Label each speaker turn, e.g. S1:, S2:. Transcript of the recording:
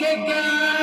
S1: Get down!